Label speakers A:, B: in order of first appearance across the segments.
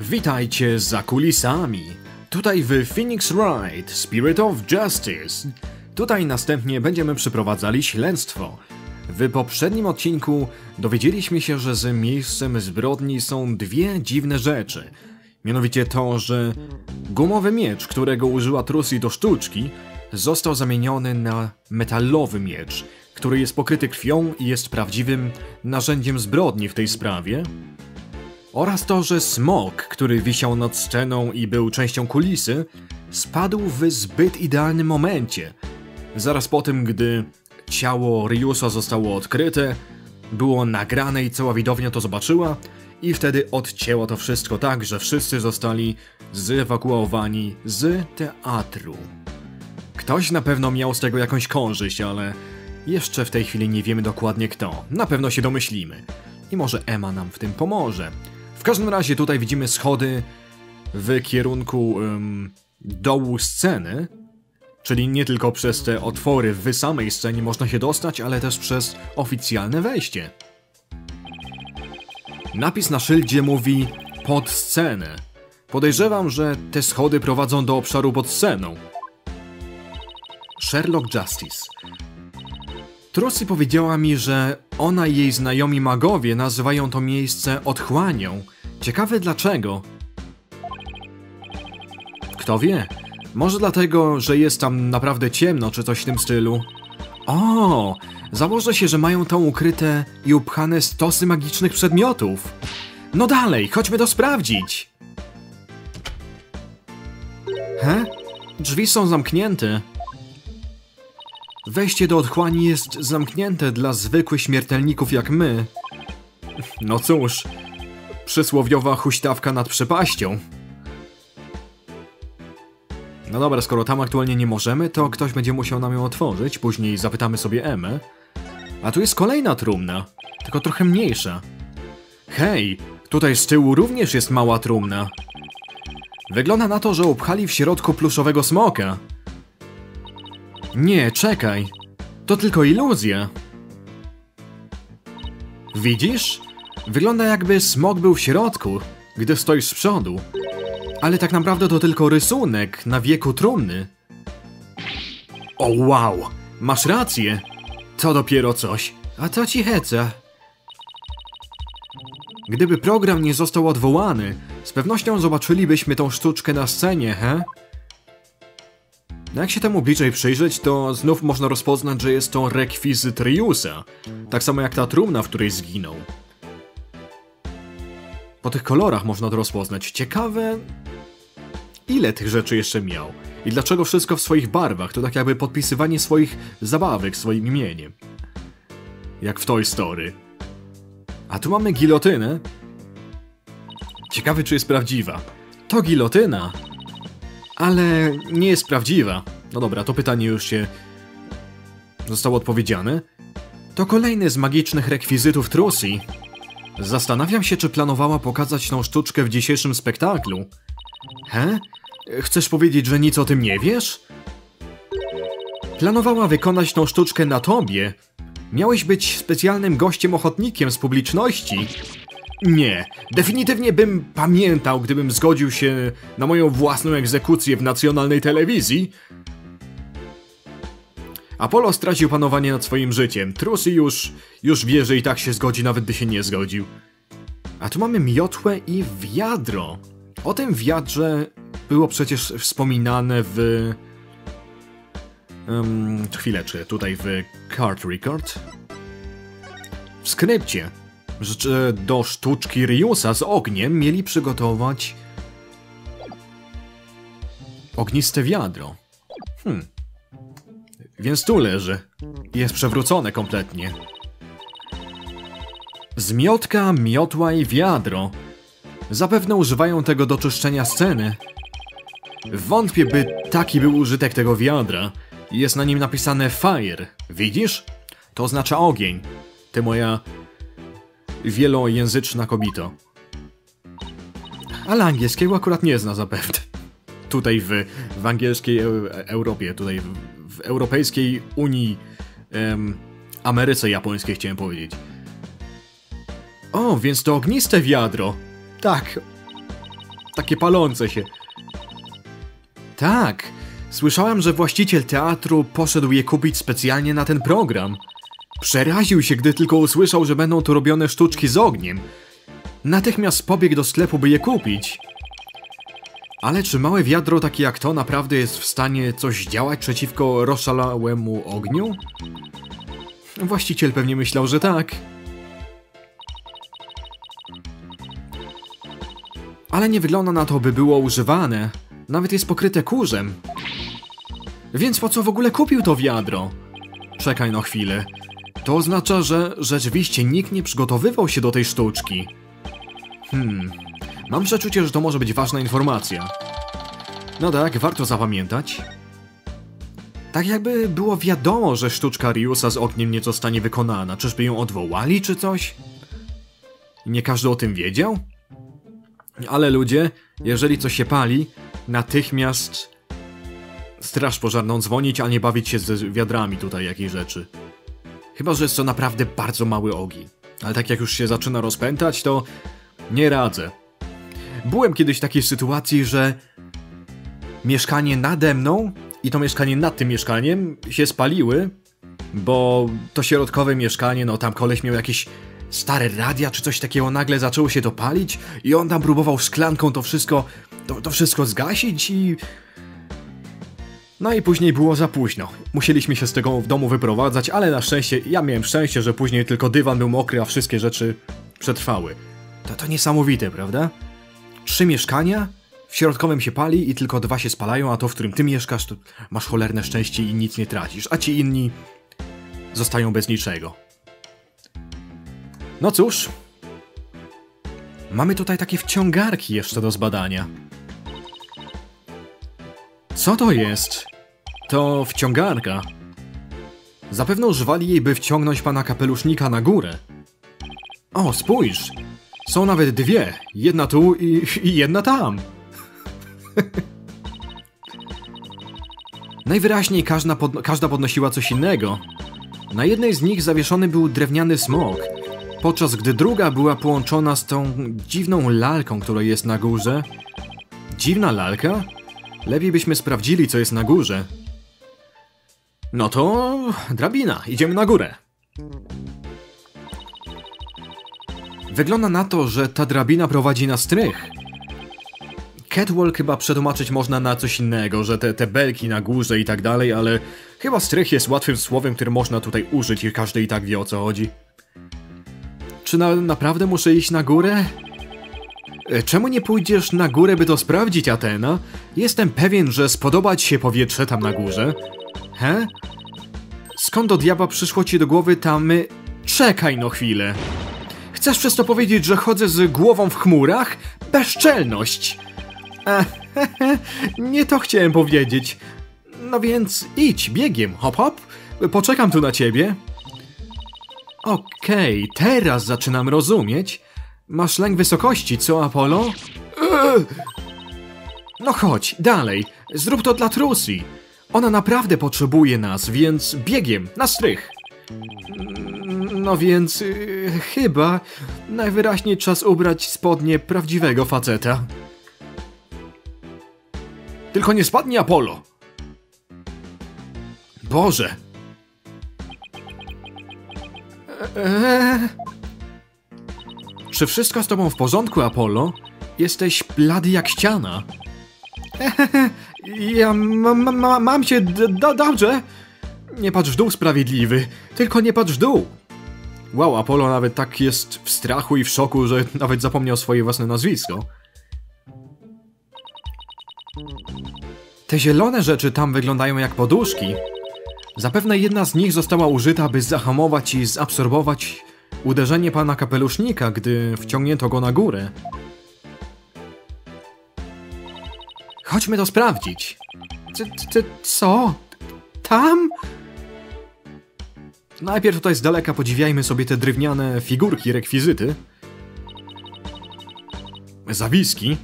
A: Witajcie za kulisami. Tutaj w Phoenix Wright, Spirit of Justice. Tutaj następnie będziemy przeprowadzali śledztwo. W poprzednim odcinku dowiedzieliśmy się, że z miejscem zbrodni są dwie dziwne rzeczy. Mianowicie to, że gumowy miecz, którego użyła Trucy do sztuczki, został zamieniony na metalowy miecz, który jest pokryty krwią i jest prawdziwym narzędziem zbrodni w tej sprawie. Oraz to, że smok, który wisiał nad sceną i był częścią kulisy, spadł w zbyt idealnym momencie. Zaraz po tym, gdy ciało Ryusa zostało odkryte, było nagrane i cała widownia to zobaczyła, i wtedy odcięło to wszystko tak, że wszyscy zostali zewakuowani z teatru. Ktoś na pewno miał z tego jakąś korzyść, ale jeszcze w tej chwili nie wiemy dokładnie kto. Na pewno się domyślimy. I może Emma nam w tym pomoże. Każdym razie tutaj widzimy schody w kierunku ym, dołu sceny, czyli nie tylko przez te otwory w samej scenie można się dostać, ale też przez oficjalne wejście. Napis na szyldzie mówi pod scenę. Podejrzewam, że te schody prowadzą do obszaru pod sceną. Sherlock Justice. Trucy powiedziała mi, że ona i jej znajomi magowie nazywają to miejsce otchłanią. Ciekawe dlaczego. Kto wie? Może dlatego, że jest tam naprawdę ciemno, czy coś w tym stylu. O, założę się, że mają tam ukryte i upchane stosy magicznych przedmiotów. No dalej, chodźmy to sprawdzić. He? Drzwi są zamknięte. Wejście do otchłani jest zamknięte dla zwykłych śmiertelników jak my. No cóż, przysłowiowa huśtawka nad przepaścią. No dobra, skoro tam aktualnie nie możemy, to ktoś będzie musiał nam ją otworzyć, później zapytamy sobie Emę. A tu jest kolejna trumna, tylko trochę mniejsza. Hej, tutaj z tyłu również jest mała trumna. Wygląda na to, że upchali w środku pluszowego smoka. Nie, czekaj. To tylko iluzja. Widzisz? Wygląda jakby smok był w środku, gdy stoisz z przodu. Ale tak naprawdę to tylko rysunek na wieku trumny. O wow, masz rację. To dopiero coś. A to ci heca. Gdyby program nie został odwołany, z pewnością zobaczylibyśmy tą sztuczkę na scenie, he? No jak się temu bliżej przyjrzeć, to znów można rozpoznać, że jest to rekwizyt Ryusa. Tak samo jak ta trumna, w której zginął. Po tych kolorach można to rozpoznać. Ciekawe, ile tych rzeczy jeszcze miał. I dlaczego wszystko w swoich barwach? To tak jakby podpisywanie swoich zabawek swoim imieniem. Jak w Toy Story. A tu mamy gilotynę. Ciekawy, czy jest prawdziwa. To gilotyna. Ale nie jest prawdziwa. No dobra, to pytanie już się zostało odpowiedziane. To kolejny z magicznych rekwizytów Trucy. Zastanawiam się, czy planowała pokazać tą sztuczkę w dzisiejszym spektaklu. He? Chcesz powiedzieć, że nic o tym nie wiesz? Planowała wykonać tą sztuczkę na tobie. Miałeś być specjalnym gościem ochotnikiem z publiczności. Nie, definitywnie bym pamiętał, gdybym zgodził się na moją własną egzekucję w nacjonalnej telewizji. Apollo stracił panowanie nad swoim życiem. Trusy już, już wie, że i tak się zgodzi, nawet gdy się nie zgodził. A tu mamy miotłę i wiadro. O tym wiadrze było przecież wspominane w... Um, chwileczkę, tutaj w Card Record. W skrypcie, do sztuczki Ryusa z ogniem mieli przygotować ogniste wiadro. Hmm. Więc tu leży. Jest przewrócone kompletnie. Zmiotka, miotła i wiadro. Zapewne używają tego do czyszczenia sceny. Wątpię, by taki był użytek tego wiadra. Jest na nim napisane fire. Widzisz? To oznacza ogień. Ty moja wielojęzyczna kobito. Ale angielskiego akurat nie zna zapewne. Tutaj w, w angielskiej Europie, tutaj w, w Europejskiej Unii em, Ameryce Japońskiej chciałem powiedzieć. O, więc to ogniste wiadro. Tak. takie palące się. Tak, słyszałem, że właściciel teatru poszedł je kupić specjalnie na ten program. Przeraził się, gdy tylko usłyszał, że będą tu robione sztuczki z ogniem. Natychmiast pobiegł do sklepu, by je kupić. Ale czy małe wiadro takie jak to naprawdę jest w stanie coś działać przeciwko rozszalałemu ogniu? Właściciel pewnie myślał, że tak. Ale nie wygląda na to, by było używane. Nawet jest pokryte kurzem. Więc po co w ogóle kupił to wiadro? Czekaj no chwilę. To oznacza, że rzeczywiście nikt nie przygotowywał się do tej sztuczki. Hmm. Mam przeczucie, że to może być ważna informacja. No tak, warto zapamiętać. Tak jakby było wiadomo, że sztuczka Riusa z ogniem nie zostanie wykonana. Czyżby ją odwołali czy coś? Nie każdy o tym wiedział? Ale ludzie, jeżeli coś się pali, natychmiast straż pożarną dzwonić, a nie bawić się z wiadrami tutaj jakiej rzeczy. Chyba, że jest to naprawdę bardzo mały ogień. Ale tak jak już się zaczyna rozpętać, to nie radzę. Byłem kiedyś w takiej sytuacji, że mieszkanie nade mną i to mieszkanie nad tym mieszkaniem się spaliły, bo to środkowe mieszkanie, no tam koleś miał jakieś stare radia czy coś takiego, nagle zaczęło się to palić i on tam próbował szklanką to wszystko, to, to wszystko zgasić i... No i później było za późno. Musieliśmy się z tego w domu wyprowadzać, ale na szczęście, ja miałem szczęście, że później tylko dywan był mokry, a wszystkie rzeczy przetrwały. To to niesamowite, prawda? Trzy mieszkania, w środkowym się pali i tylko dwa się spalają, a to, w którym ty mieszkasz, to masz cholerne szczęście i nic nie tracisz, a ci inni zostają bez niczego. No cóż, mamy tutaj takie wciągarki jeszcze do zbadania. Co to jest? To wciągarka. Zapewne używali jej, by wciągnąć pana kapelusznika na górę. O, spójrz! Są nawet dwie. Jedna tu i, i jedna tam. Najwyraźniej każda, każda podnosiła coś innego. Na jednej z nich zawieszony był drewniany smok, podczas gdy druga była połączona z tą dziwną lalką, która jest na górze. Dziwna lalka? Lepiej byśmy sprawdzili, co jest na górze. No to... drabina, idziemy na górę. Wygląda na to, że ta drabina prowadzi na strych. Catwalk chyba przetłumaczyć można na coś innego, że te, te belki na górze i tak dalej, ale chyba strych jest łatwym słowem, które można tutaj użyć i każdy i tak wie o co chodzi. Czy na, naprawdę muszę iść na górę? E, czemu nie pójdziesz na górę, by to sprawdzić, Atena? Jestem pewien, że spodoba ci się powietrze tam na górze. He? Skąd do diabła przyszło ci do głowy tamy... Czekaj no chwilę. Chcesz przez to powiedzieć, że chodzę z głową w chmurach? Bezczelność! nie to chciałem powiedzieć. No więc idź, biegiem, hop hop. Poczekam tu na ciebie. Okej, okay, teraz zaczynam rozumieć. Masz lęk wysokości, co Apollo? No chodź, dalej. Zrób to dla Trucy. Ona naprawdę potrzebuje nas, więc biegiem, na strych. No więc, yy, chyba najwyraźniej czas ubrać spodnie prawdziwego faceta. Tylko nie spadnie Apollo. Boże. Eee. Czy wszystko z tobą w porządku, Apollo? Jesteś blady jak ściana. Eee, ja mam cię dobrze. Nie patrz w dół, sprawiedliwy. Tylko nie patrz w dół. Wow, Apollo nawet tak jest w strachu i w szoku, że nawet zapomniał swoje własne nazwisko. Te zielone rzeczy tam wyglądają jak poduszki. Zapewne jedna z nich została użyta, by zahamować i zabsorbować uderzenie pana kapelusznika, gdy wciągnięto go na górę. Chodźmy to sprawdzić. C -c co? Tam? Najpierw tutaj z daleka podziwiajmy sobie te drewniane figurki, rekwizyty. Zawiski.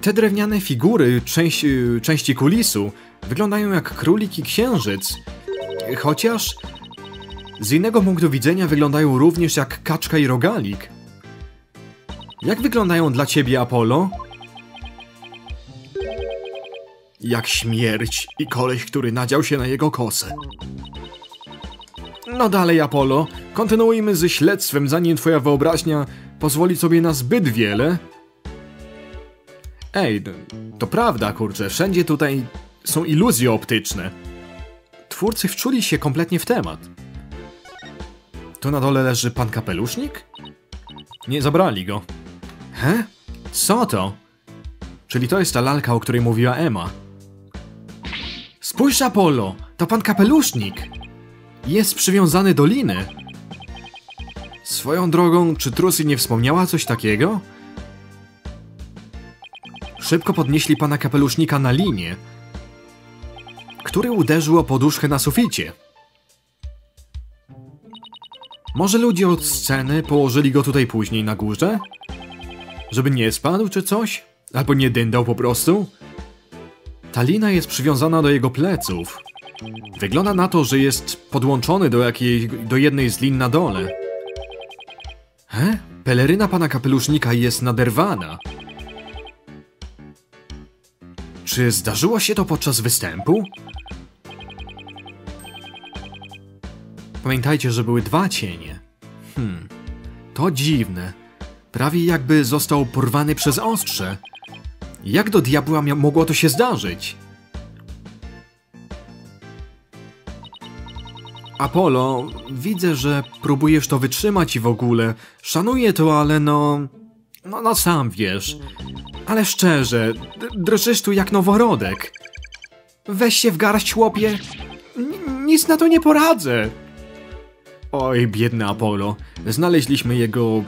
A: Te drewniane figury, część, części kulisu, wyglądają jak królik i księżyc. Chociaż z innego punktu widzenia wyglądają również jak kaczka i rogalik. Jak wyglądają dla ciebie, Apollo? Jak śmierć i koleś, który nadział się na jego kosę. No dalej, Apollo. Kontynuujmy ze śledztwem, zanim twoja wyobraźnia pozwoli sobie na zbyt wiele. Ej, to prawda, kurczę, wszędzie tutaj są iluzje optyczne. Twórcy wczuli się kompletnie w temat. Tu na dole leży pan kapelusznik? Nie zabrali go. He? Co to? Czyli to jest ta lalka, o której mówiła Emma. Spójrz, Apollo! To pan kapelusznik! Jest przywiązany do liny. Swoją drogą, czy Trusy nie wspomniała coś takiego? Szybko podnieśli pana kapelusznika na linię, który uderzył o poduszkę na suficie. Może ludzie od sceny położyli go tutaj później na górze? Żeby nie spadł czy coś? Albo nie dyndał po prostu? Ta lina jest przywiązana do jego pleców. Wygląda na to, że jest podłączony do jakiej, do jednej z lin na dole. He? Peleryna pana kapelusznika jest naderwana. Czy zdarzyło się to podczas występu? Pamiętajcie, że były dwa cienie. Hmm, to dziwne. Prawie jakby został porwany przez ostrze. Jak do diabła mogło to się zdarzyć? Apollo, widzę, że próbujesz to wytrzymać i w ogóle. Szanuję to, ale no... No, no sam wiesz. Ale szczerze, drżysz tu jak noworodek. Weź się w garść, chłopie. N nic na to nie poradzę. Oj, biedny Apollo. Znaleźliśmy jego...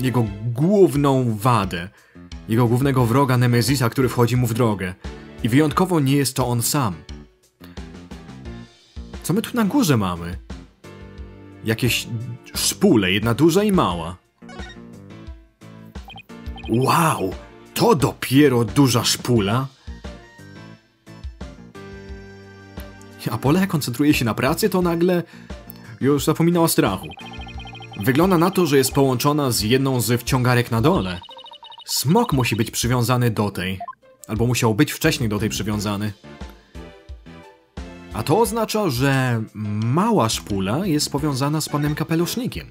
A: Jego główną wadę. Jego głównego wroga Nemezisa, który wchodzi mu w drogę. I wyjątkowo nie jest to on sam. Co my tu na górze mamy? Jakieś szpule, jedna duża i mała. Wow, to dopiero duża szpula? Apollo koncentruje się na pracy, to nagle już zapomina o strachu. Wygląda na to, że jest połączona z jedną z wciągarek na dole. Smok musi być przywiązany do tej. Albo musiał być wcześniej do tej przywiązany. A to oznacza, że mała szpula jest powiązana z panem kapelusznikiem.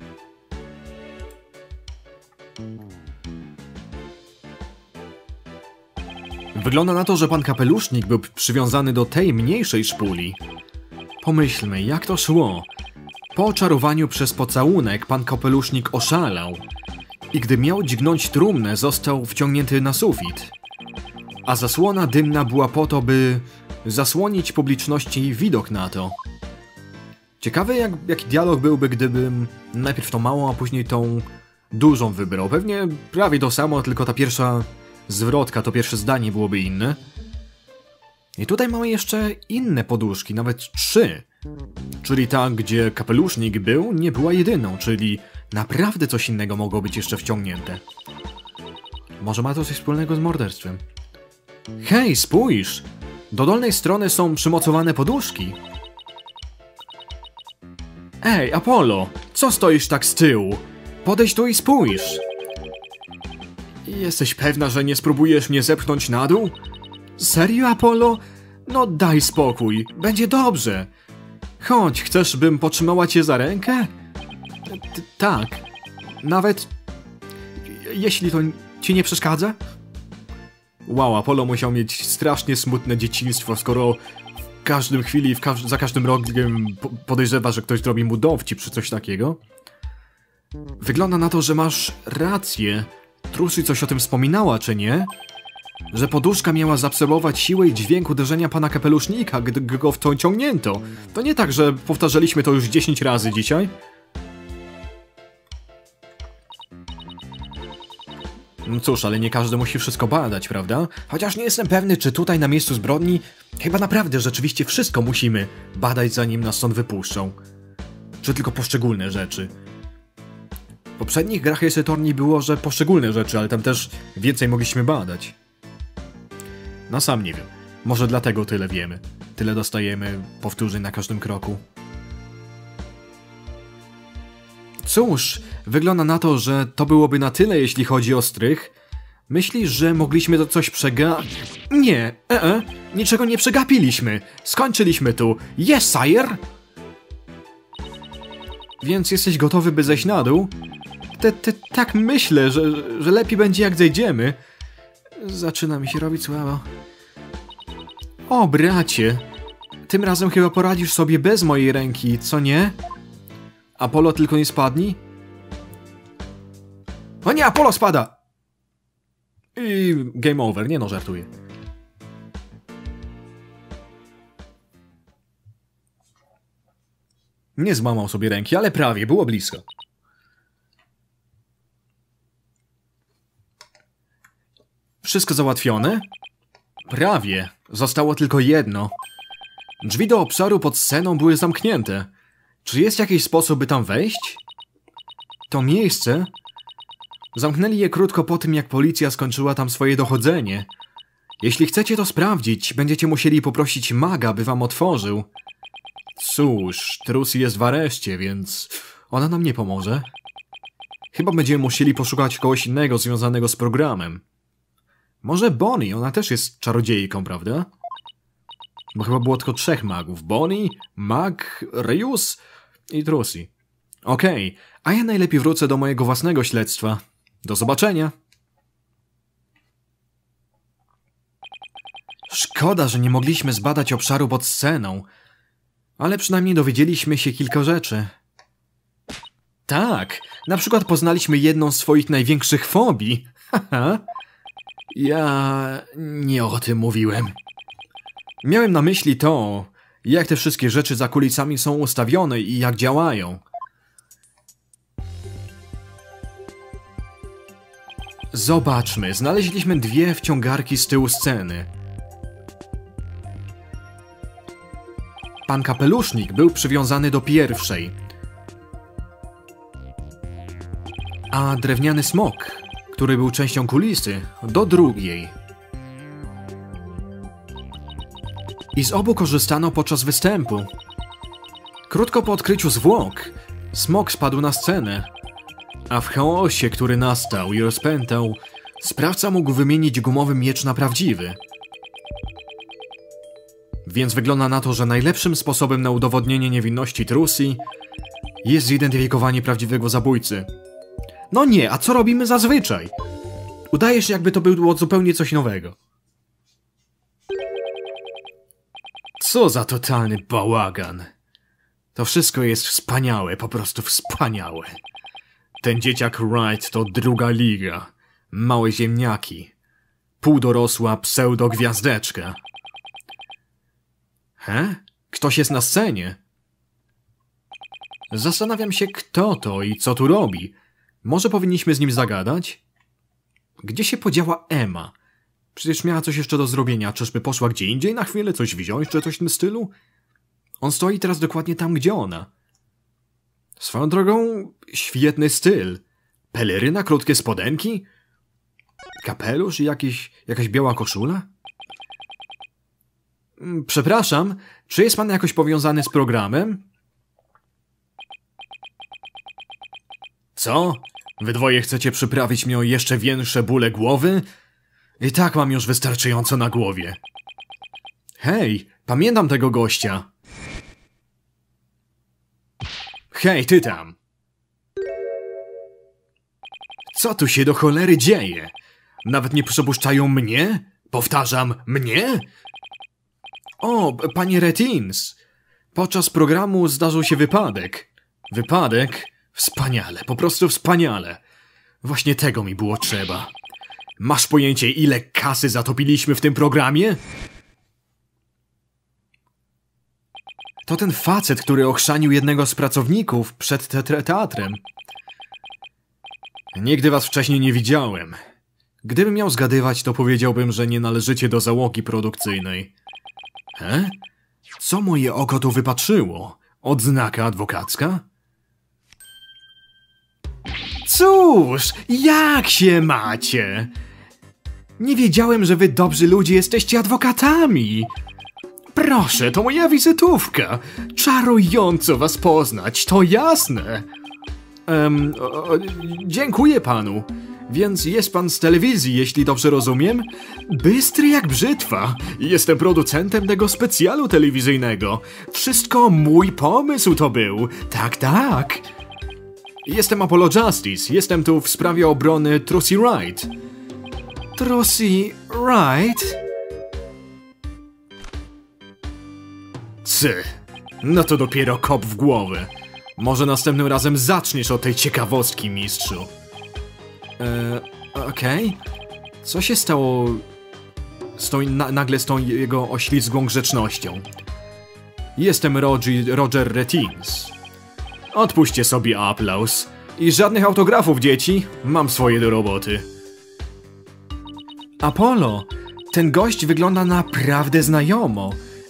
A: Wygląda na to, że pan kapelusznik był przywiązany do tej mniejszej szpuli. Pomyślmy, jak to szło. Po oczarowaniu przez pocałunek pan kapelusznik oszalał i gdy miał dźgnąć trumnę, został wciągnięty na sufit. A zasłona dymna była po to, by zasłonić publiczności widok na to. Ciekawe jak, jaki dialog byłby, gdybym najpierw tą małą, a później tą dużą wybrał. Pewnie prawie to samo, tylko ta pierwsza zwrotka, to pierwsze zdanie byłoby inne. I tutaj mamy jeszcze inne poduszki, nawet trzy. Czyli ta, gdzie kapelusznik był, nie była jedyną, czyli naprawdę coś innego mogło być jeszcze wciągnięte. Może ma to coś wspólnego z morderstwem. Hej, spójrz! Do dolnej strony są przymocowane poduszki. Ej, Apollo, co stoisz tak z tyłu? Podejdź tu i spójrz. Jesteś pewna, że nie spróbujesz mnie zepchnąć na dół? Serio, Apollo? No daj spokój, będzie dobrze. Chodź, chcesz, bym potrzymała cię za rękę? T tak. Nawet... Jeśli to ci nie przeszkadza? Wow, Apollo musiał mieć strasznie smutne dzieciństwo, skoro w każdym chwili, w każ za każdym rogiem podejrzewa, że ktoś zrobi mu dowcip czy coś takiego. Wygląda na to, że masz rację. Trucy coś o tym wspominała, czy nie? Że poduszka miała zaabsorbować siłę i dźwięk uderzenia pana kapelusznika, gdy go w to ciągnięto. To nie tak, że powtarzaliśmy to już 10 razy dzisiaj? No cóż, ale nie każdy musi wszystko badać, prawda? Chociaż nie jestem pewny, czy tutaj na miejscu zbrodni chyba naprawdę rzeczywiście wszystko musimy badać, zanim nas stąd wypuszczą. Czy tylko poszczególne rzeczy. Poprzednich grach Ace Attorney było, że poszczególne rzeczy, ale tam też więcej mogliśmy badać. No sam nie wiem. Może dlatego tyle wiemy. Tyle dostajemy powtórzeń na każdym kroku. Cóż, wygląda na to, że to byłoby na tyle, jeśli chodzi o strych. Myślisz, że mogliśmy to coś przega... Nie, e, e, niczego nie przegapiliśmy. Skończyliśmy tu. Yes, sire! Więc jesteś gotowy, by zejść na dół? Te, te, tak myślę, że, że lepiej będzie jak zejdziemy. Zaczyna mi się robić słabo. O, bracie. Tym razem chyba poradzisz sobie bez mojej ręki, co nie? Apollo tylko nie spadni? O nie, Apollo spada! I game over, nie no, żartuję. Nie złamał sobie ręki, ale prawie, było blisko. Wszystko załatwione? Prawie. Zostało tylko jedno. Drzwi do obszaru pod sceną były zamknięte. Czy jest jakiś sposób, by tam wejść? To miejsce? Zamknęli je krótko po tym, jak policja skończyła tam swoje dochodzenie. Jeśli chcecie to sprawdzić, będziecie musieli poprosić maga, by wam otworzył. Cóż, Trucy jest w areszcie, więc ona nam nie pomoże. Chyba będziemy musieli poszukać kogoś innego związanego z programem. Może Bonnie, ona też jest czarodziejką, prawda? Bo chyba było tylko trzech magów. Bonnie, Mag, Ryus i Trucy. Okej, okay, a ja najlepiej wrócę do mojego własnego śledztwa. Do zobaczenia! Szkoda, że nie mogliśmy zbadać obszaru pod sceną, ale przynajmniej dowiedzieliśmy się kilka rzeczy. Tak, na przykład poznaliśmy jedną z swoich największych fobii. Haha. Ja nie o tym mówiłem. Miałem na myśli to, jak te wszystkie rzeczy za kulisami są ustawione i jak działają. Zobaczmy, znaleźliśmy dwie wciągarki z tyłu sceny. Pan kapelusznik był przywiązany do pierwszej, a drewniany smok, który był częścią kulisy, do drugiej. I z obu korzystano podczas występu. Krótko po odkryciu zwłok, smok spadł na scenę, a w chaosie, który nastał i rozpętał, sprawca mógł wymienić gumowy miecz na prawdziwy. Więc wygląda na to, że najlepszym sposobem na udowodnienie niewinności Trusi jest zidentyfikowanie prawdziwego zabójcy. No nie, a co robimy zazwyczaj? Udajesz, jakby to było zupełnie coś nowego. Co za totalny bałagan. To wszystko jest wspaniałe, po prostu wspaniałe. Ten dzieciak Wright to druga liga. Małe ziemniaki. Półdorosła pseudo-gwiazdeczka. He? Ktoś jest na scenie? Zastanawiam się, kto to i co tu robi. Może powinniśmy z nim zagadać? Gdzie się podziała Emma? Przecież miała coś jeszcze do zrobienia. Czyżby poszła gdzie indziej na chwilę, coś wziąć, czy coś w tym stylu? On stoi teraz dokładnie tam, gdzie ona. Swoją drogą, świetny styl. Peleryna, krótkie spodenki? Kapelusz i jakiś, jakaś biała koszula? Mm, przepraszam, czy jest pan jakoś powiązany z programem? Co? Wy dwoje chcecie przyprawić mnie o jeszcze większe bóle głowy? I tak mam już wystarczająco na głowie. Hej, pamiętam tego gościa. Hej, ty tam! Co tu się do cholery dzieje? Nawet nie przepuszczają mnie? Powtarzam, mnie? O, panie Retins! Podczas programu zdarzył się wypadek. Wypadek? Wspaniale, po prostu wspaniale. Właśnie tego mi było trzeba. Masz pojęcie, ile kasy zatopiliśmy w tym programie? To ten facet, który ochrzanił jednego z pracowników przed te teatrem. Nigdy was wcześniej nie widziałem. Gdybym miał zgadywać, to powiedziałbym, że nie należycie do załogi produkcyjnej. He? Co moje oko tu wypatrzyło? Odznaka adwokacka? Cóż, jak się macie? Nie wiedziałem, że wy dobrzy ludzie jesteście adwokatami. Proszę, to moja wizytówka. Czarująco was poznać, to jasne. O, o, dziękuję panu. Więc jest pan z telewizji, jeśli dobrze rozumiem? Bystry jak brzytwa. Jestem producentem tego specjalu telewizyjnego. Wszystko mój pomysł to był. Tak, tak. Jestem Apollo Justice. Jestem tu w sprawie obrony Trucy Wright. Trucy Wright? Cy. No to dopiero kop w głowę. Może następnym razem zaczniesz od tej ciekawostki, mistrzu. Eee, okej. Co się stało z tą, na, nagle z tą jego oślizgłą grzecznością? Jestem Rogi, Roger Retins. Odpuśćcie sobie aplauz. I żadnych autografów, dzieci. Mam swoje do roboty. Apollo, ten gość wygląda naprawdę znajomo,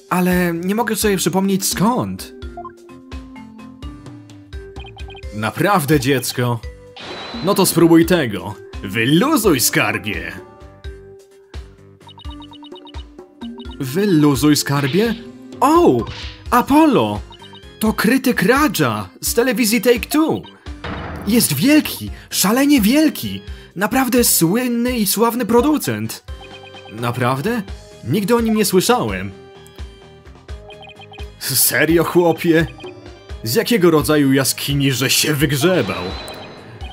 A: ale nie mogę sobie przypomnieć skąd. Naprawdę, dziecko? No to spróbuj tego. Wyluzuj, skarbie! Wyluzuj, skarbie? O! Apollo! To krytyk Raja z telewizji Take-Two. Jest wielki, szalenie wielki. Naprawdę słynny i sławny producent. Naprawdę? Nigdy o nim nie słyszałem. Serio, chłopie? Z jakiego rodzaju jaskini, że się wygrzebał?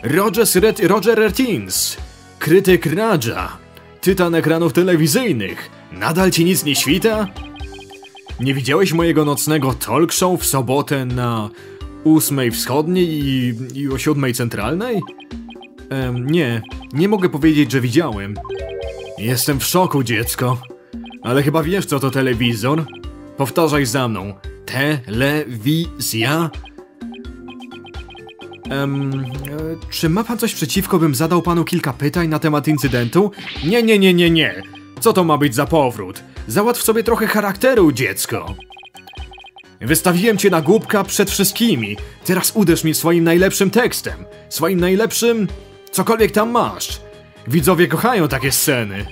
A: Rogers Red, Roger Ertins, krytyk Raja, tytan ekranów telewizyjnych. Nadal ci nic nie świta? Nie widziałeś mojego nocnego talk show w sobotę na ósmej wschodniej i, i o siódmej centralnej? Em, nie, nie mogę powiedzieć, że widziałem. Jestem w szoku, dziecko. Ale chyba wiesz, co to telewizor? Powtarzaj za mną. Telewizja? E, czy ma pan coś przeciwko, bym zadał panu kilka pytań na temat incydentu? Nie, nie, nie, nie, nie. Co to ma być za powrót? Załatw sobie trochę charakteru, dziecko. Wystawiłem cię na głupka przed wszystkimi. Teraz uderz mi swoim najlepszym tekstem. Swoim najlepszym... cokolwiek tam masz. Widzowie kochają takie sceny.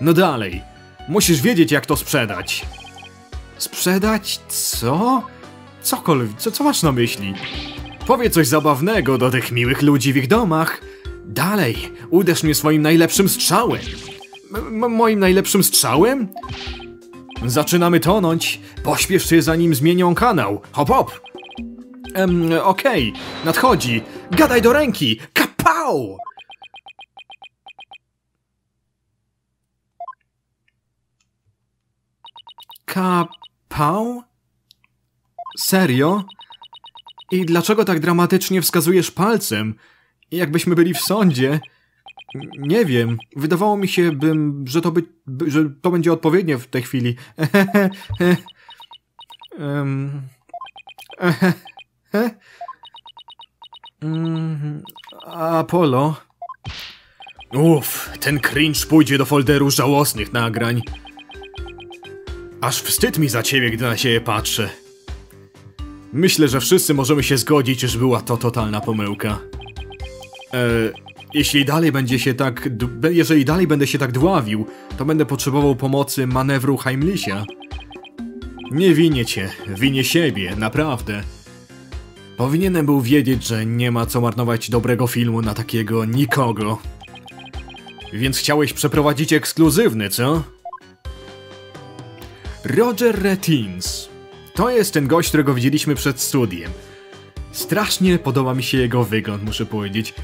A: No dalej. Musisz wiedzieć, jak to sprzedać. Sprzedać co? Cokolwiek, co, co masz na myśli? Powiedz coś zabawnego do tych miłych ludzi w ich domach. Dalej, uderz mnie swoim najlepszym strzałem. Moim najlepszym strzałem? Zaczynamy tonąć. Pośpiesz się zanim zmienią kanał. Hop hop. Em, okej. Nadchodzi. Gadaj do ręki. Kapał! Kapał? Serio? I dlaczego tak dramatycznie wskazujesz palcem? Jakbyśmy byli w sądzie? Nie wiem. Wydawało mi się, bym, że to, by, że to będzie odpowiednie w tej chwili. um, Apollo. Uff, ten cringe pójdzie do folderu żałosnych nagrań. Aż wstyd mi za ciebie, gdy na siebie patrzę. Myślę, że wszyscy możemy się zgodzić, że była to totalna pomyłka. E, jeśli dalej będzie się tak... Jeżeli dalej będę się tak dławił, to będę potrzebował pomocy manewru Heimlicha. Nie winię cię, winię siebie, naprawdę. Powinienem był wiedzieć, że nie ma co marnować dobrego filmu na takiego nikogo. Więc chciałeś przeprowadzić ekskluzywny, co? Roger Retins. To jest ten gość, którego widzieliśmy przed studiem. Strasznie podoba mi się jego wygląd, muszę powiedzieć.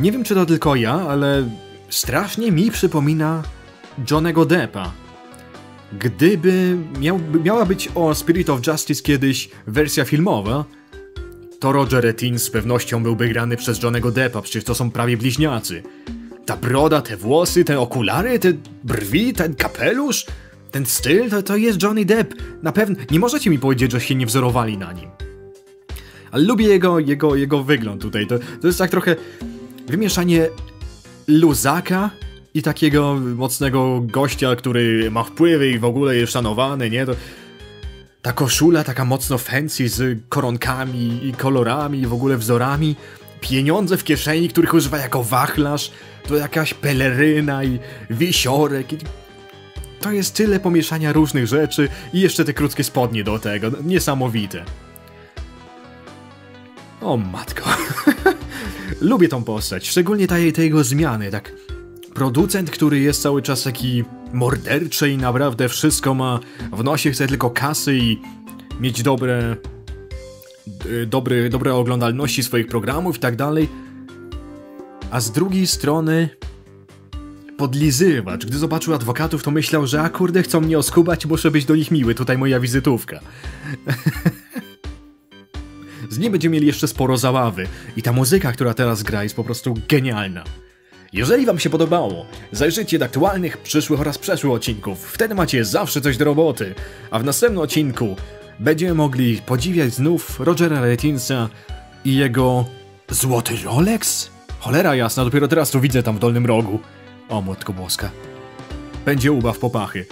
A: Nie wiem, czy to tylko ja, ale strasznie mi przypomina Johnego Deppa. Gdyby miał, miała być o Spirit of Justice kiedyś wersja filmowa, to Roger Retins z pewnością byłby grany przez Johnego Deppa, przecież to są prawie bliźniacy. Ta broda, te włosy, te okulary, te brwi, ten kapelusz, ten styl, to, to jest Johnny Depp. Na pewno, nie możecie mi powiedzieć, że się nie wzorowali na nim. Ale lubię jego, jego, jego wygląd tutaj. To, to jest tak trochę wymieszanie luzaka i takiego mocnego gościa, który ma wpływy i w ogóle jest szanowany, nie? To, ta koszula taka mocno fancy z koronkami i kolorami i w ogóle wzorami. Pieniądze w kieszeni, których używa jako wachlarz. To jakaś peleryna i wisiorek. I... To jest tyle pomieszania różnych rzeczy i jeszcze te krótkie spodnie do tego. Niesamowite. O matko. lubię tą postać, szczególnie te, te jego zmiany, tak. Producent, który jest cały czas taki morderczy i naprawdę wszystko ma w nosie, chce tylko kasy i mieć dobre, d- dobry, dobre oglądalności swoich programów i tak dalej. A z drugiej strony podlizywacz. Gdy zobaczył adwokatów, to myślał, że a kurde, chcą mnie oskubać, muszę być do nich miły, tutaj moja wizytówka. Z będziemy mieli jeszcze sporo zabawy i ta muzyka, która teraz gra jest po prostu genialna. Jeżeli wam się podobało, zajrzyjcie do aktualnych, przyszłych oraz przeszłych odcinków, wtedy macie zawsze coś do roboty, a w następnym odcinku będziemy mogli podziwiać znów Rogera Retinsa i jego złoty Rolex? Cholera jasna, dopiero teraz to widzę tam w dolnym rogu. O, młotko boska. Będzie ubaw popachy.